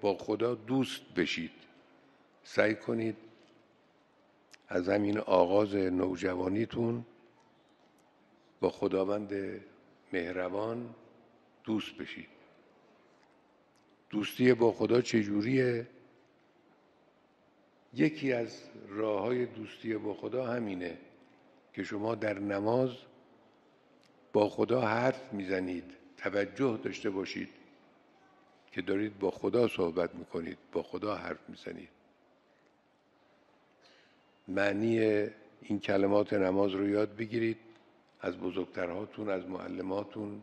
با خدا دوست بشید. سعی کنید از همین آغاز نوجوانیتون با خداوند مهربان دوست بشید. دوستی با خدا چجوریه؟ یکی از راه های دوستی با خدا همینه که شما در نماز با خدا حرف می‌زنید توجه داشته باشید. که دارید با خدا صحبت می‌کنید با خدا حرف می‌زنید. معنی این کلمات نماز رو یاد بگیرید از بزرگترهاتون از معلماتون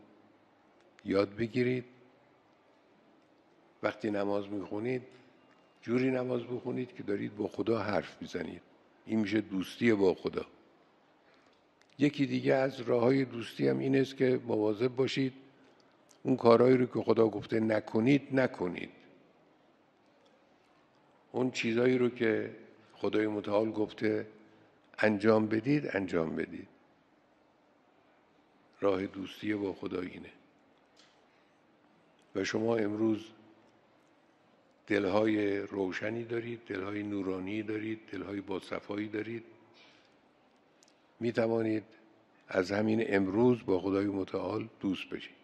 یاد بگیرید. وقتی نماز می‌خونید جوری نماز بخونید که دارید با خدا حرف می‌زنید. این میشه دوستی با خدا. یکی دیگه از راه های دوستی هم این است که مواظب باشید اون کارهایی رو که خدا گفته نکنید نکنید. اون چیزهایی رو که خدای متعال گفته انجام بدید انجام بدید. راه دوستی با خدا اینه. و شما امروز دلهای روشنی دارید دلهای نورانی دارید دلهای باصفایی دارید. می توانید از همین امروز با خدای متعال دوست بشید.